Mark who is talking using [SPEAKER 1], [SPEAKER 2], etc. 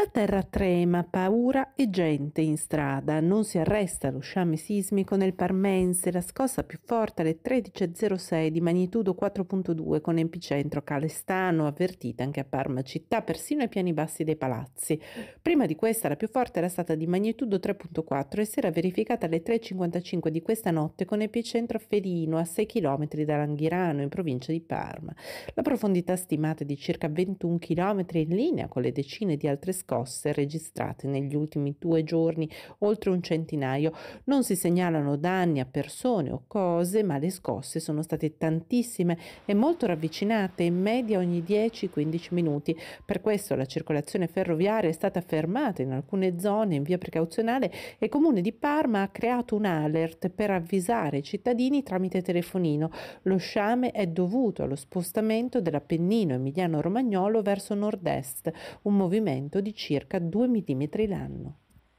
[SPEAKER 1] La terra trema, paura e gente in strada. Non si arresta lo sciame sismico nel Parmense. La scossa più forte alle 13.06 di magnitudo 4.2 con epicentro Calestano, avvertita anche a Parma città, persino ai piani bassi dei palazzi. Prima di questa la più forte era stata di magnitudo 3.4 e si era verificata alle 3.55 di questa notte con epicentro a Felino, a 6 km dall'Anghirano, in provincia di Parma. La profondità stimata è di circa 21 km in linea con le decine di altre scosse registrate negli ultimi due giorni, oltre un centinaio. Non si segnalano danni a persone o cose, ma le scosse sono state tantissime e molto ravvicinate, in media ogni 10-15 minuti. Per questo la circolazione ferroviaria è stata fermata in alcune zone in via precauzionale e il comune di Parma ha creato un alert per avvisare i cittadini tramite telefonino. Lo sciame è dovuto allo spostamento dell'Appennino emiliano-romagnolo verso nord-est, un movimento di circa 2 mm l'anno.